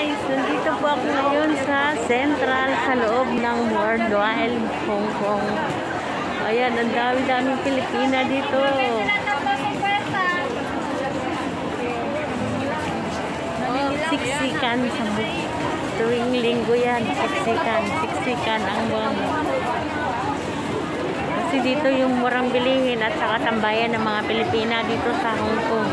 guys, nandito po ako ngayon sa Central sa loob ng Worldwide Hong Kong. Ayan, ang dami-daming Pilipina dito. Oh, siksikan sa tuwing linggo yan. Siksikan, siksikan ang buwan. Kasi dito yung murang bilihin at saka tambayan ng mga Pilipina dito sa Hong Kong.